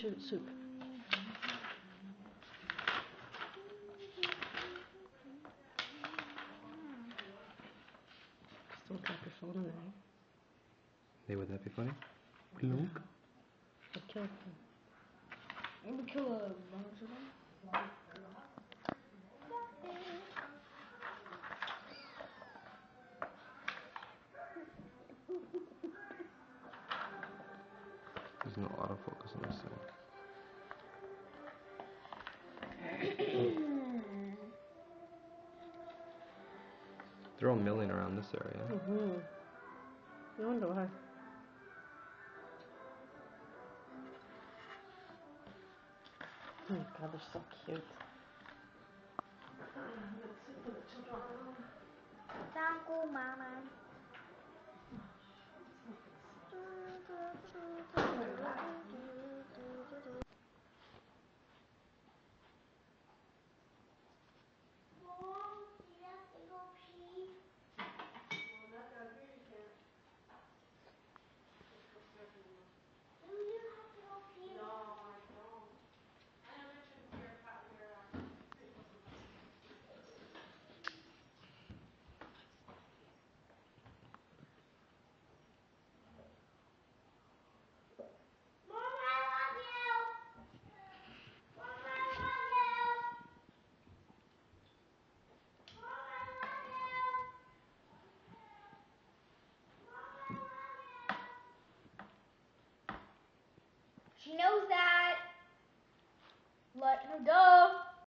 soup. Still drop your phone in there. Hey, would that be funny? Clunk. Would kill them. I'm gonna kill a bunch There's no autofocus on this thing. They're all milling around this area. Mm-hmm. No wonder why. Oh my god, they're so cute. Thank you, mama. Let her go.